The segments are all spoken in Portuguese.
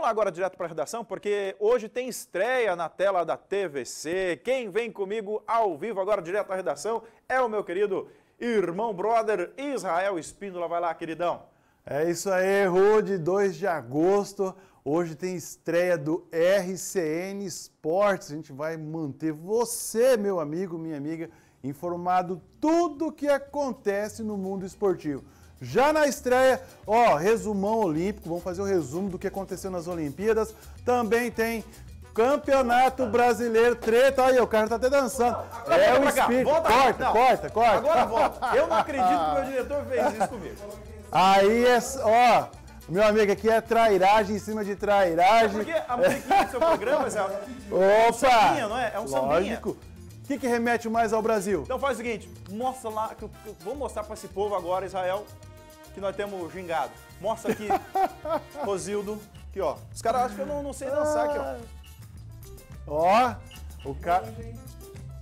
Vamos lá agora direto para a redação, porque hoje tem estreia na tela da TVC. Quem vem comigo ao vivo agora direto à redação é o meu querido irmão brother Israel Espíndola. Vai lá, queridão. É isso aí, Rude, 2 de agosto. Hoje tem estreia do RCN Esportes. A gente vai manter você, meu amigo, minha amiga, informado tudo o que acontece no mundo esportivo. Já na estreia, ó, resumão olímpico, vamos fazer o resumo do que aconteceu nas Olimpíadas. Também tem Campeonato Brasileiro, treta, aí, o cara tá até dançando. Não, é o espírito. volta corta, não. corta, corta. Agora volta. Eu não acredito que o meu diretor fez isso comigo. Aí é, ó, meu amigo, aqui é trairagem em cima de trairagem. Porque a musiquinha do seu programa, Zé, Opa! sambinha, não é? É um. Lógico. O que, que remete mais ao Brasil? Então faz o seguinte, mostra lá, que eu, que eu vou mostrar para esse povo agora, Israel, que nós temos gingado. Mostra aqui, Rosildo, aqui ó. Os caras acham que eu não, não sei dançar aqui ó. Ó, o cara.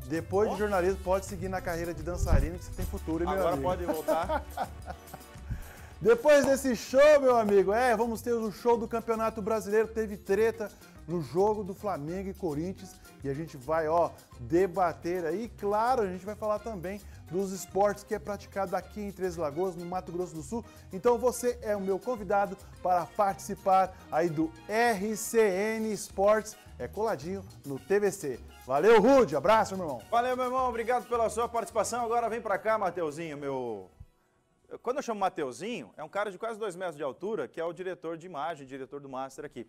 Depois de jornalismo, pode seguir na carreira de dançarino que você tem futuro, hein, meu Agora amigo. pode voltar. Depois desse show, meu amigo, é, vamos ter o show do Campeonato Brasileiro. Teve treta no jogo do Flamengo e Corinthians e a gente vai, ó, debater aí. Claro, a gente vai falar também dos esportes que é praticado aqui em Três Lagoas, no Mato Grosso do Sul. Então você é o meu convidado para participar aí do RCN Esportes, é coladinho no TVC. Valeu, Rude, abraço, meu irmão. Valeu, meu irmão, obrigado pela sua participação. Agora vem pra cá, Mateuzinho, meu... Quando eu chamo Mateuzinho, é um cara de quase dois metros de altura, que é o diretor de imagem, diretor do Master aqui.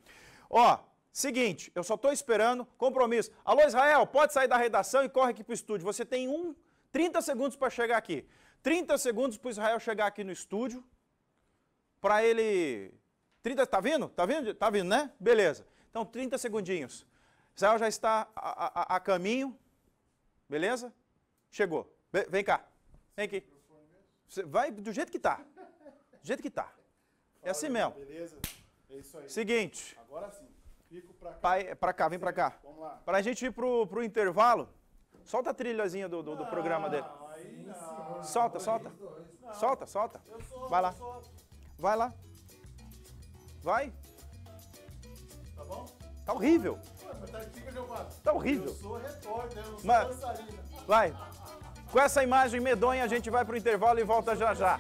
Ó, seguinte, eu só tô esperando compromisso. Alô, Israel, pode sair da redação e corre aqui pro estúdio. Você tem um, 30 segundos para chegar aqui. 30 segundos pro Israel chegar aqui no estúdio, para ele... 30, tá vindo? Tá vindo? Tá vindo, né? Beleza. Então, 30 segundinhos. Israel já está a, a- a caminho, beleza? Chegou. Ve- Vem cá. Vem aqui. Você vai do jeito que tá. Do jeito que tá. É assim mesmo. Beleza? É isso aí. Seguinte, Agora sim. Fico pra cá. pai, pra cá, vem pra cá. Vamos lá. Pra gente ir pro, pro intervalo, solta a trilhazinha do, do, do programa dele. Solta, solta. Solta, solta. Vai lá. Vai lá. Vai. Tá bom? Tá horrível. Mas tá. Tá horrível. Eu sou repórter, eu não sou Mas- dançarina. Vai. Com essa imagem medonha, a gente vai pro intervalo e volta já já.